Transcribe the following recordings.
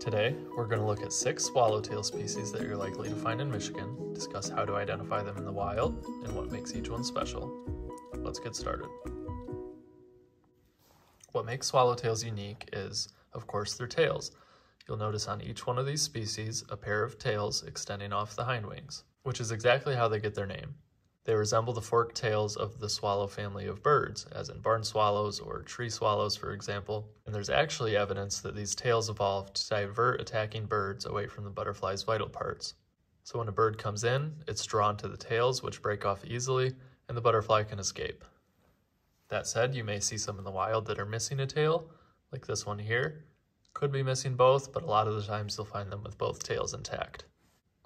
Today, we're going to look at six swallowtail species that you're likely to find in Michigan, discuss how to identify them in the wild, and what makes each one special. Let's get started. What makes swallowtails unique is, of course, their tails. You'll notice on each one of these species a pair of tails extending off the hindwings, which is exactly how they get their name. They resemble the forked tails of the swallow family of birds, as in barn swallows or tree swallows, for example, and there's actually evidence that these tails evolved to divert attacking birds away from the butterfly's vital parts. So when a bird comes in, it's drawn to the tails, which break off easily, and the butterfly can escape. That said, you may see some in the wild that are missing a tail, like this one here. Could be missing both, but a lot of the times you'll find them with both tails intact.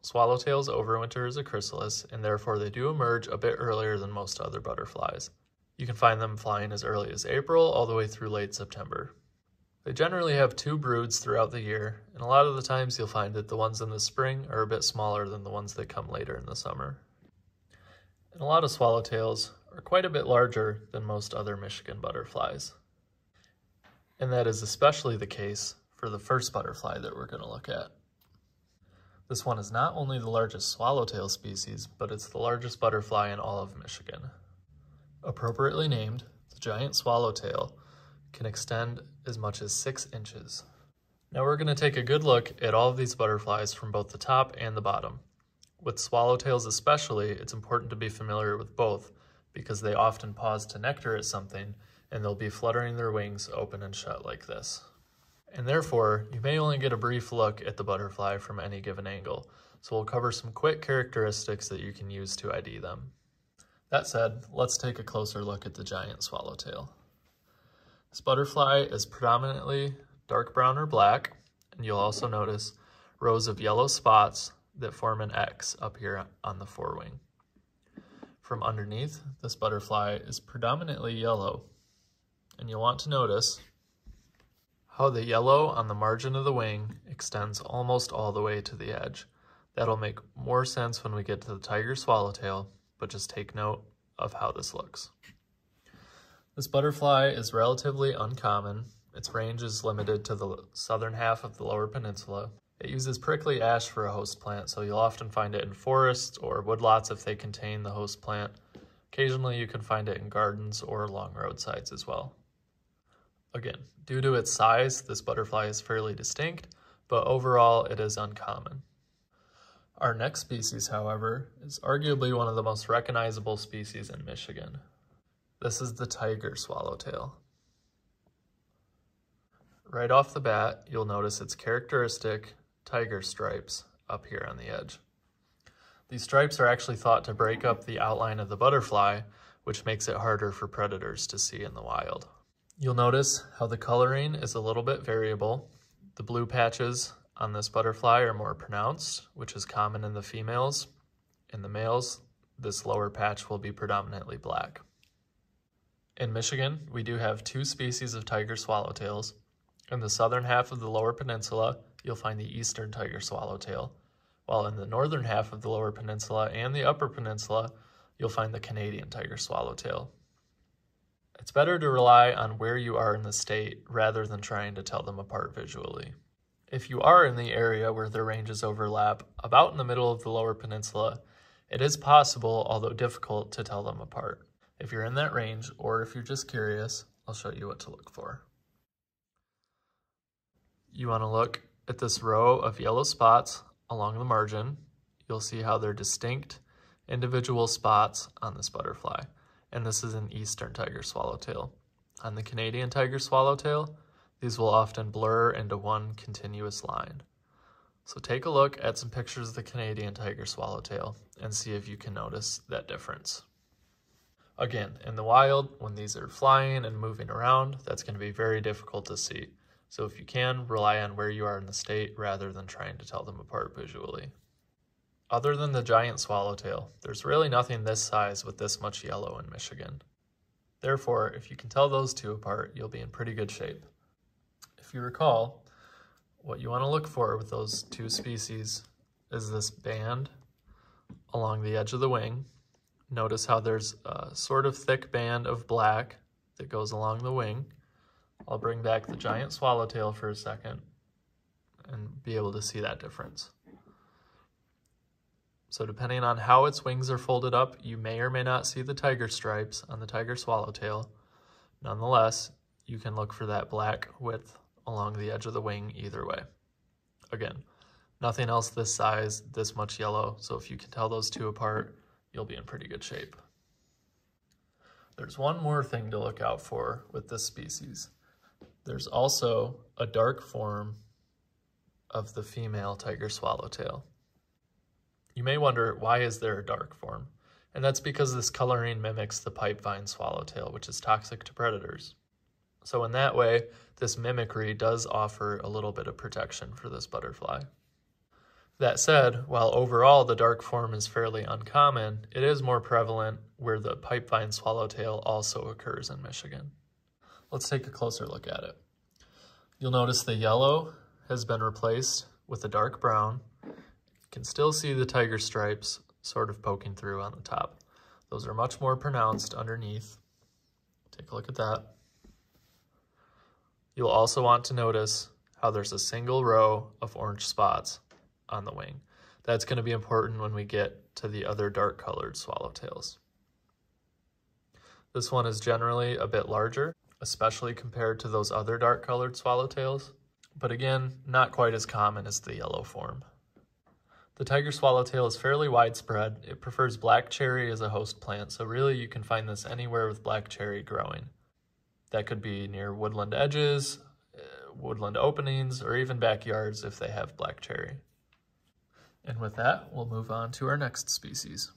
Swallowtails overwinter as a chrysalis, and therefore they do emerge a bit earlier than most other butterflies. You can find them flying as early as April all the way through late September. They generally have two broods throughout the year, and a lot of the times you'll find that the ones in the spring are a bit smaller than the ones that come later in the summer. And a lot of swallowtails are quite a bit larger than most other Michigan butterflies. And that is especially the case for the first butterfly that we're going to look at. This one is not only the largest swallowtail species, but it's the largest butterfly in all of Michigan. Appropriately named, the giant swallowtail can extend as much as six inches. Now we're going to take a good look at all of these butterflies from both the top and the bottom. With swallowtails especially, it's important to be familiar with both because they often pause to nectar at something and they'll be fluttering their wings open and shut like this and therefore you may only get a brief look at the butterfly from any given angle, so we'll cover some quick characteristics that you can use to ID them. That said, let's take a closer look at the giant swallowtail. This butterfly is predominantly dark brown or black, and you'll also notice rows of yellow spots that form an X up here on the forewing. From underneath, this butterfly is predominantly yellow, and you'll want to notice how the yellow on the margin of the wing extends almost all the way to the edge. That'll make more sense when we get to the tiger swallowtail, but just take note of how this looks. This butterfly is relatively uncommon. Its range is limited to the southern half of the lower peninsula. It uses prickly ash for a host plant, so you'll often find it in forests or woodlots if they contain the host plant. Occasionally you can find it in gardens or along roadsides as well. Again, due to its size, this butterfly is fairly distinct, but overall it is uncommon. Our next species, however, is arguably one of the most recognizable species in Michigan. This is the tiger swallowtail. Right off the bat, you'll notice its characteristic tiger stripes up here on the edge. These stripes are actually thought to break up the outline of the butterfly, which makes it harder for predators to see in the wild. You'll notice how the coloring is a little bit variable. The blue patches on this butterfly are more pronounced, which is common in the females. In the males, this lower patch will be predominantly black. In Michigan, we do have two species of tiger swallowtails. In the southern half of the lower peninsula, you'll find the eastern tiger swallowtail, while in the northern half of the lower peninsula and the upper peninsula, you'll find the Canadian tiger swallowtail. It's better to rely on where you are in the state rather than trying to tell them apart visually. If you are in the area where their ranges overlap, about in the middle of the lower peninsula, it is possible, although difficult, to tell them apart. If you're in that range, or if you're just curious, I'll show you what to look for. You want to look at this row of yellow spots along the margin. You'll see how they're distinct individual spots on this butterfly and this is an eastern tiger swallowtail. On the Canadian tiger swallowtail, these will often blur into one continuous line. So take a look at some pictures of the Canadian tiger swallowtail and see if you can notice that difference. Again, in the wild, when these are flying and moving around, that's going to be very difficult to see. So if you can, rely on where you are in the state rather than trying to tell them apart visually. Other than the giant swallowtail, there's really nothing this size with this much yellow in Michigan. Therefore, if you can tell those two apart, you'll be in pretty good shape. If you recall, what you want to look for with those two species is this band along the edge of the wing. Notice how there's a sort of thick band of black that goes along the wing. I'll bring back the giant swallowtail for a second. And be able to see that difference. So depending on how its wings are folded up, you may or may not see the tiger stripes on the tiger swallowtail. Nonetheless, you can look for that black width along the edge of the wing either way. Again, nothing else this size, this much yellow, so if you can tell those two apart, you'll be in pretty good shape. There's one more thing to look out for with this species. There's also a dark form of the female tiger swallowtail. You may wonder, why is there a dark form? And that's because this coloring mimics the pipevine swallowtail, which is toxic to predators. So in that way, this mimicry does offer a little bit of protection for this butterfly. That said, while overall the dark form is fairly uncommon, it is more prevalent where the pipevine swallowtail also occurs in Michigan. Let's take a closer look at it. You'll notice the yellow has been replaced with a dark brown, can still see the tiger stripes sort of poking through on the top. Those are much more pronounced underneath. Take a look at that. You'll also want to notice how there's a single row of orange spots on the wing. That's going to be important when we get to the other dark colored swallowtails. This one is generally a bit larger, especially compared to those other dark colored swallowtails, but again, not quite as common as the yellow form. The tiger swallowtail is fairly widespread. It prefers black cherry as a host plant, so really you can find this anywhere with black cherry growing. That could be near woodland edges, uh, woodland openings, or even backyards if they have black cherry. And with that, we'll move on to our next species.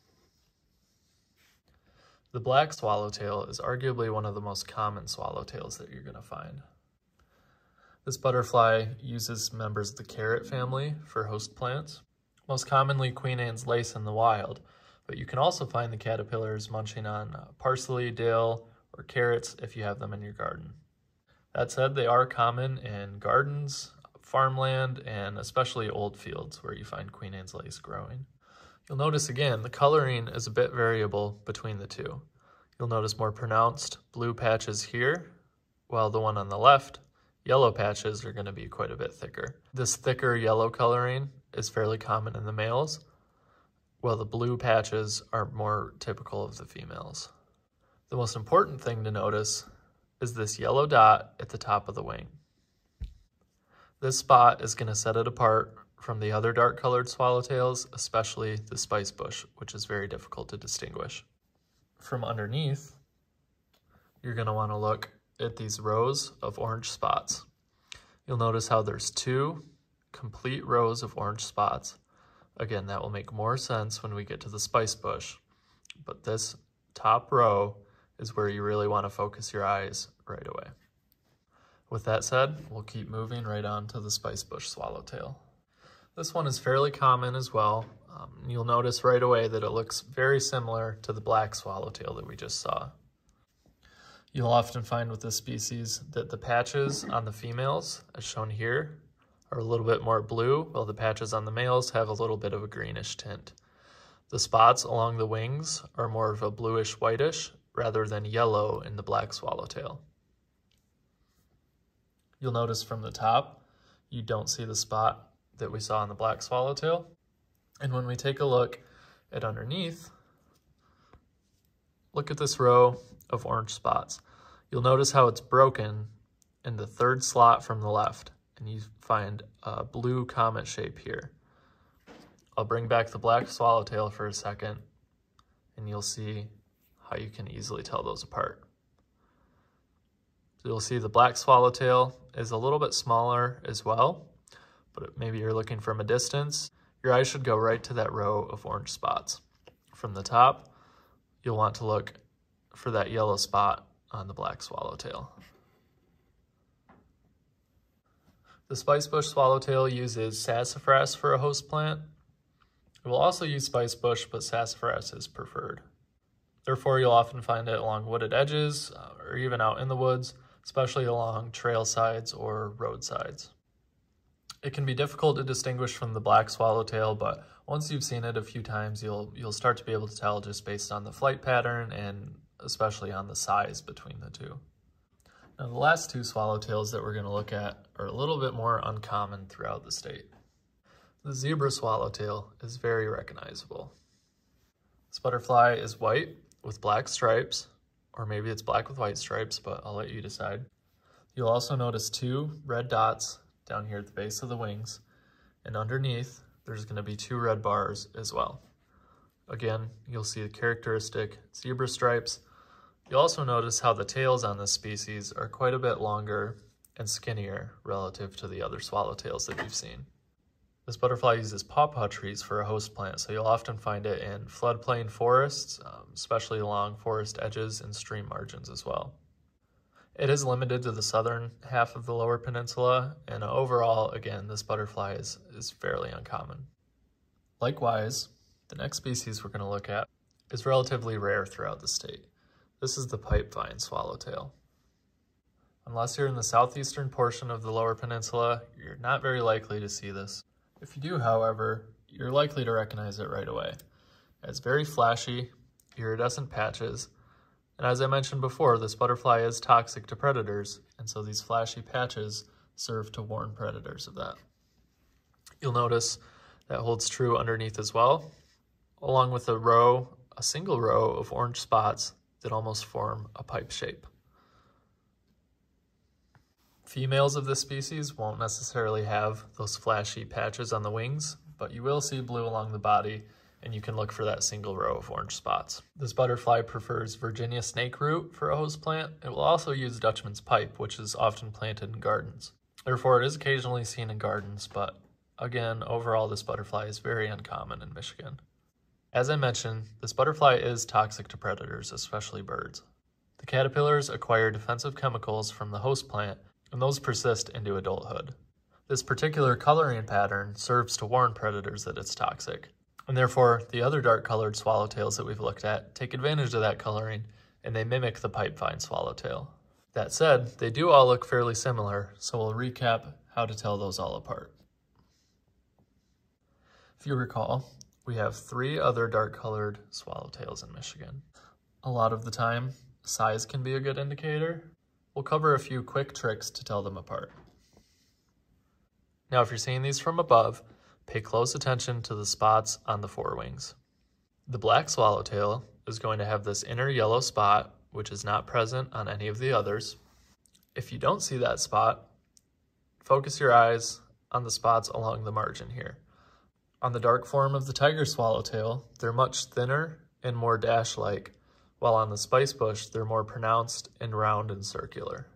The black swallowtail is arguably one of the most common swallowtails that you're going to find. This butterfly uses members of the carrot family for host plants most commonly Queen Anne's lace in the wild, but you can also find the caterpillars munching on uh, parsley, dill, or carrots if you have them in your garden. That said, they are common in gardens, farmland, and especially old fields where you find Queen Anne's lace growing. You'll notice again, the coloring is a bit variable between the two. You'll notice more pronounced blue patches here, while the one on the left, yellow patches are gonna be quite a bit thicker. This thicker yellow coloring is fairly common in the males, while the blue patches are more typical of the females. The most important thing to notice is this yellow dot at the top of the wing. This spot is going to set it apart from the other dark colored swallowtails, especially the spice bush, which is very difficult to distinguish. From underneath, you're going to want to look at these rows of orange spots. You'll notice how there's two complete rows of orange spots. Again, that will make more sense when we get to the spice bush, but this top row is where you really want to focus your eyes right away. With that said, we'll keep moving right on to the spice bush swallowtail. This one is fairly common as well. Um, you'll notice right away that it looks very similar to the black swallowtail that we just saw. You'll often find with this species that the patches on the females, as shown here, are a little bit more blue, while the patches on the males have a little bit of a greenish tint. The spots along the wings are more of a bluish whitish rather than yellow in the black swallowtail. You'll notice from the top, you don't see the spot that we saw in the black swallowtail. And when we take a look at underneath, look at this row of orange spots. You'll notice how it's broken in the third slot from the left and you find a blue comet shape here. I'll bring back the black swallowtail for a second and you'll see how you can easily tell those apart. So you'll see the black swallowtail is a little bit smaller as well, but maybe you're looking from a distance. Your eyes should go right to that row of orange spots. From the top, you'll want to look for that yellow spot on the black swallowtail. The spicebush swallowtail uses sassafras for a host plant. It will also use spicebush, but sassafras is preferred. Therefore, you'll often find it along wooded edges uh, or even out in the woods, especially along trail sides or roadsides. It can be difficult to distinguish from the black swallowtail, but once you've seen it a few times, you'll, you'll start to be able to tell just based on the flight pattern and especially on the size between the two. Now the last two swallowtails that we're going to look at are a little bit more uncommon throughout the state. The zebra swallowtail is very recognizable. This butterfly is white with black stripes, or maybe it's black with white stripes, but I'll let you decide. You'll also notice two red dots down here at the base of the wings, and underneath there's going to be two red bars as well. Again, you'll see the characteristic zebra stripes. You'll also notice how the tails on this species are quite a bit longer and skinnier relative to the other swallowtails that we've seen. This butterfly uses pawpaw trees for a host plant, so you'll often find it in floodplain forests, um, especially along forest edges and stream margins as well. It is limited to the southern half of the lower peninsula, and overall, again, this butterfly is, is fairly uncommon. Likewise, the next species we're going to look at is relatively rare throughout the state. This is the pipevine swallowtail. Unless you're in the southeastern portion of the lower peninsula, you're not very likely to see this. If you do, however, you're likely to recognize it right away. It's very flashy, iridescent patches, and as I mentioned before, this butterfly is toxic to predators, and so these flashy patches serve to warn predators of that. You'll notice that holds true underneath as well, along with a row, a single row of orange spots that almost form a pipe shape. Females of this species won't necessarily have those flashy patches on the wings, but you will see blue along the body and you can look for that single row of orange spots. This butterfly prefers Virginia snake root for a host plant. It will also use Dutchman's pipe, which is often planted in gardens. Therefore, it is occasionally seen in gardens, but again, overall, this butterfly is very uncommon in Michigan. As I mentioned, this butterfly is toxic to predators, especially birds. The caterpillars acquire defensive chemicals from the host plant, and those persist into adulthood. This particular coloring pattern serves to warn predators that it's toxic, and therefore the other dark-colored swallowtails that we've looked at take advantage of that coloring, and they mimic the pipevine swallowtail. That said, they do all look fairly similar, so we'll recap how to tell those all apart. If you recall, we have three other dark-colored swallowtails in Michigan. A lot of the time, size can be a good indicator. We'll cover a few quick tricks to tell them apart. Now, if you're seeing these from above, pay close attention to the spots on the forewings. The black swallowtail is going to have this inner yellow spot, which is not present on any of the others. If you don't see that spot, focus your eyes on the spots along the margin here. On the dark form of the tiger swallowtail, they're much thinner and more dash-like, while on the spicebush, they're more pronounced and round and circular.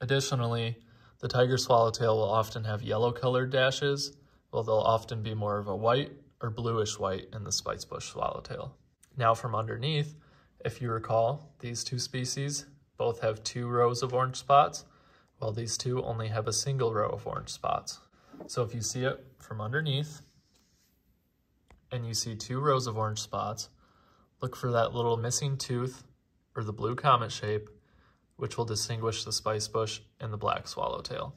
Additionally, the tiger swallowtail will often have yellow-colored dashes, while they'll often be more of a white or bluish white in the spicebush swallowtail. Now from underneath, if you recall, these two species both have two rows of orange spots, while these two only have a single row of orange spots. So if you see it from underneath, and you see two rows of orange spots, look for that little missing tooth or the blue comet shape, which will distinguish the spice bush and the black swallowtail.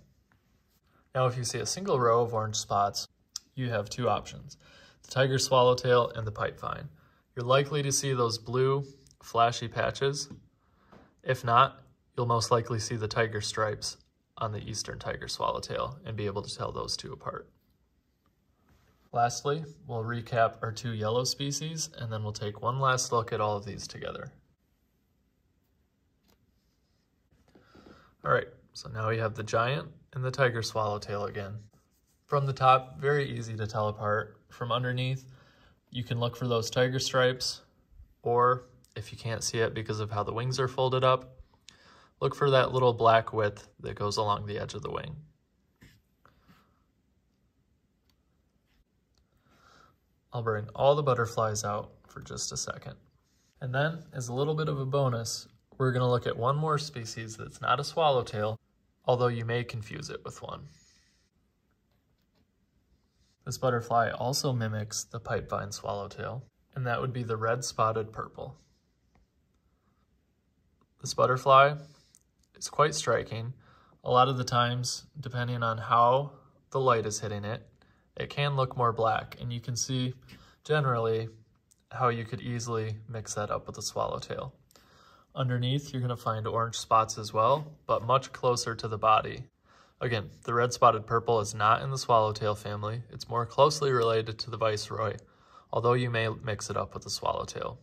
Now if you see a single row of orange spots, you have two options, the tiger swallowtail and the pipevine. You're likely to see those blue flashy patches. If not, you'll most likely see the tiger stripes on the eastern tiger swallowtail and be able to tell those two apart. Lastly, we'll recap our two yellow species and then we'll take one last look at all of these together. All right, so now we have the giant and the tiger swallowtail again. From the top, very easy to tell apart. From underneath, you can look for those tiger stripes, or if you can't see it because of how the wings are folded up, look for that little black width that goes along the edge of the wing. I'll bring all the butterflies out for just a second. And then, as a little bit of a bonus, we're going to look at one more species that's not a swallowtail, although you may confuse it with one. This butterfly also mimics the pipevine swallowtail, and that would be the red-spotted purple. This butterfly is quite striking. A lot of the times, depending on how the light is hitting it, it can look more black, and you can see generally how you could easily mix that up with a swallowtail. Underneath, you're going to find orange spots as well, but much closer to the body. Again, the red spotted purple is not in the swallowtail family. It's more closely related to the viceroy, although you may mix it up with the swallowtail.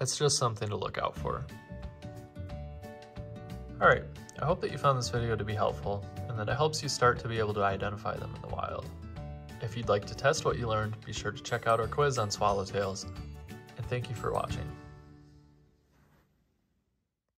It's just something to look out for. Alright, I hope that you found this video to be helpful, and that it helps you start to be able to identify them in the wild. If you'd like to test what you learned, be sure to check out our quiz on swallowtails, and thank you for watching.